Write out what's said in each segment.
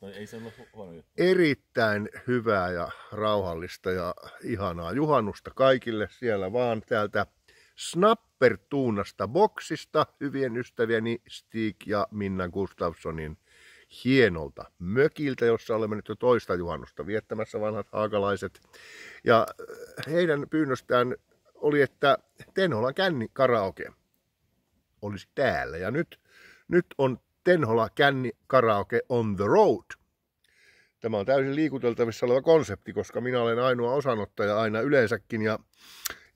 No ei se ole huono juttu. Erittäin hyvää ja rauhallista ja ihanaa juhannusta kaikille siellä vaan täältä Snapper-tuunasta boksista hyvien ystävieni Stig ja Minna Gustafssonin hienolta mökiltä, jossa olemme nyt jo toista juhannusta viettämässä vanhat haakalaiset. Ja heidän pyynnöstään oli, että Tenholan känni karaoke olisi täällä. Ja nyt, nyt on Tenhola känni karaoke on the road. Tämä on täysin liikuteltavissa oleva konsepti, koska minä olen ainoa osanottaja aina yleensäkin. Ja,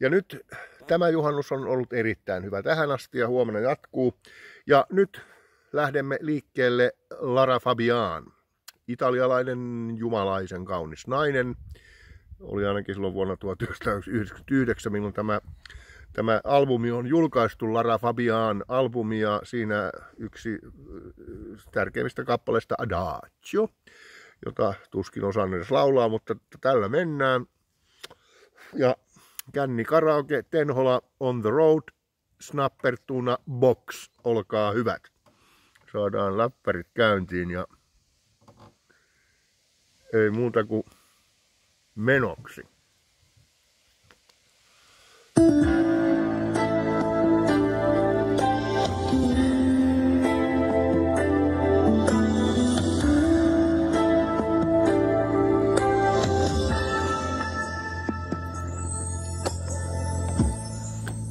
ja nyt tämä juhannus on ollut erittäin hyvä tähän asti ja huomenna jatkuu. Ja nyt lähdemme liikkeelle Lara Fabian, italialainen jumalaisen kaunis nainen. Oli ainakin silloin vuonna 1999, milloin tämä, tämä albumi on julkaistu, Lara Fabian albumi, ja siinä yksi tärkeimmistä kappaleista Adagio, jota tuskin osaan edes laulaa, mutta tällä mennään. Ja Känni Karaoke, Tenhola on the road, Snappertuna Box, olkaa hyvät saadaan läppärit käyntiin ja ei muuta kuin menoksi.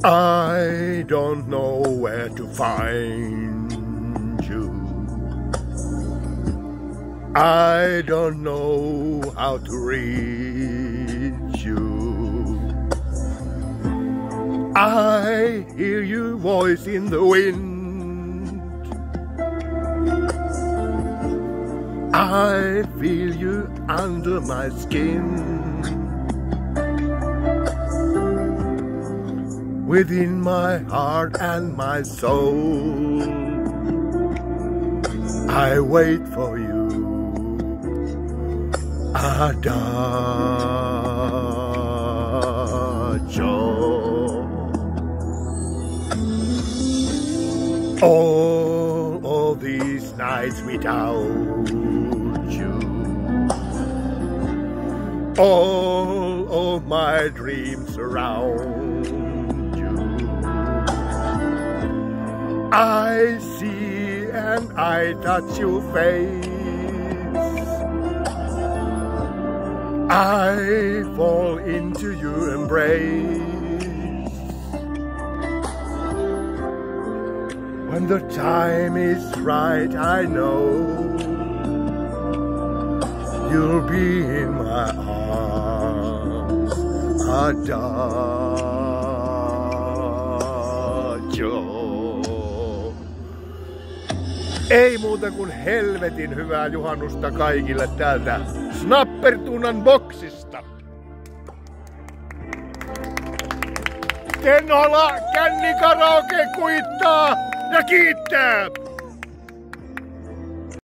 I don't know where to find you. I don't know how to reach you. I hear your voice in the wind. I feel you under my skin. Within my heart and my soul, I wait for you. adagio. All of these nights without you, all of my dreams around I see and I touch your face. I fall into your embrace. When the time is right, I know you'll be in my arms. Adagio. Ei muuta kuin helvetin hyvää juhannusta kaikille täältä Snappertunan boksista. Tenhola kännikaraoke kuittaa ja kiittää!